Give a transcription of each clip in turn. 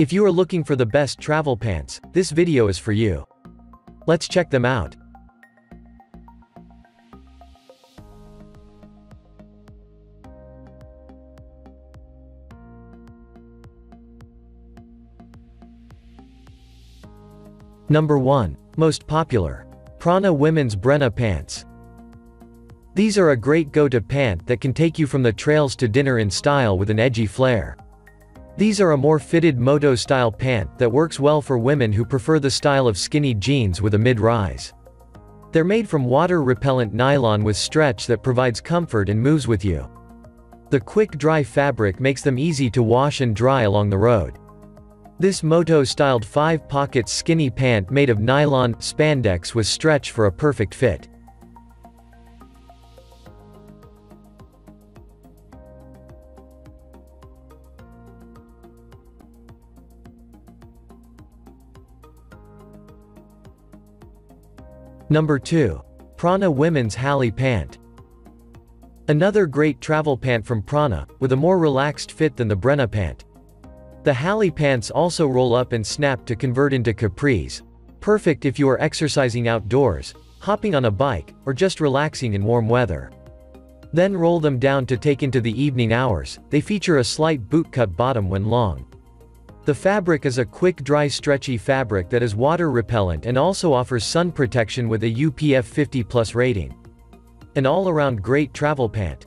If you are looking for the best travel pants, this video is for you. Let's check them out. Number 1. Most popular. Prana Women's Brenna Pants. These are a great go-to pant that can take you from the trails to dinner in style with an edgy flair. These are a more fitted moto-style pant that works well for women who prefer the style of skinny jeans with a mid-rise. They're made from water-repellent nylon with stretch that provides comfort and moves with you. The quick dry fabric makes them easy to wash and dry along the road. This moto-styled 5-pocket skinny pant made of nylon, spandex with stretch for a perfect fit. Number 2. Prana Women's Halle Pant. Another great travel pant from Prana, with a more relaxed fit than the Brenna pant. The Halle pants also roll up and snap to convert into capris. Perfect if you are exercising outdoors, hopping on a bike, or just relaxing in warm weather. Then roll them down to take into the evening hours, they feature a slight bootcut bottom when long. The fabric is a quick dry stretchy fabric that is water repellent and also offers sun protection with a UPF 50 plus rating. An all-around great travel pant.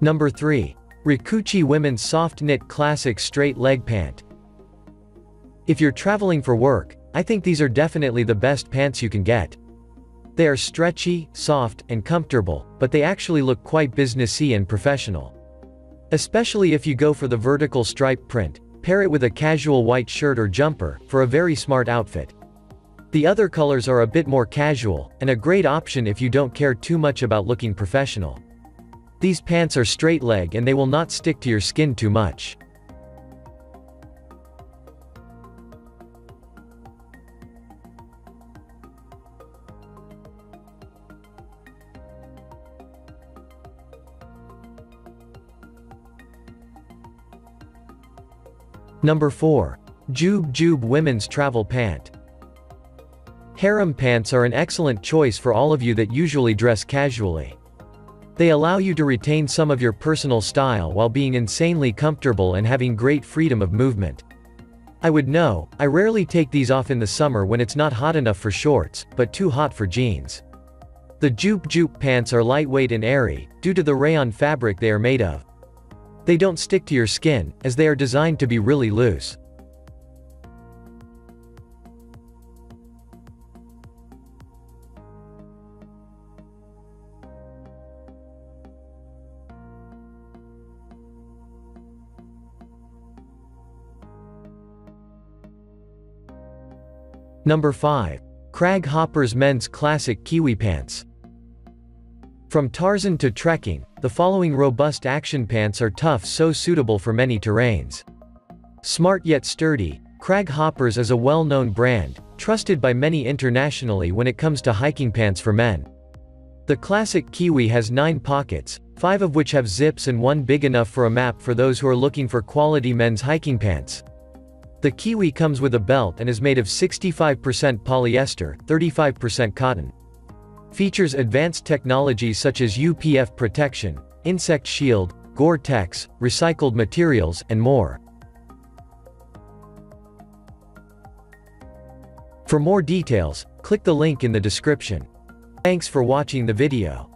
Number 3. Rekucci Women's Soft Knit Classic Straight Leg Pant. If you're traveling for work, I think these are definitely the best pants you can get. They are stretchy, soft, and comfortable, but they actually look quite businessy and professional. Especially if you go for the vertical stripe print, pair it with a casual white shirt or jumper, for a very smart outfit. The other colors are a bit more casual, and a great option if you don't care too much about looking professional. These pants are straight leg and they will not stick to your skin too much. Number 4. Joob Joob Women's Travel Pant. Harem pants are an excellent choice for all of you that usually dress casually. They allow you to retain some of your personal style while being insanely comfortable and having great freedom of movement. I would know, I rarely take these off in the summer when it's not hot enough for shorts, but too hot for jeans. The Joob Joob pants are lightweight and airy, due to the rayon fabric they are made of. They don't stick to your skin, as they are designed to be really loose. Number 5. Craghoppers Men's Classic Kiwi Pants. From Tarzan to trekking, the following robust action pants are tough so suitable for many terrains. Smart yet sturdy, Craghoppers is a well-known brand, trusted by many internationally when it comes to hiking pants for men. The classic Kiwi has 9 pockets, 5 of which have zips and one big enough for a map for those who are looking for quality men's hiking pants. The Kiwi comes with a belt and is made of 65% polyester, 35% cotton. Features advanced technologies such as UPF protection, insect shield, Gore-Tex, recycled materials, and more. For more details, click the link in the description. Thanks for watching the video.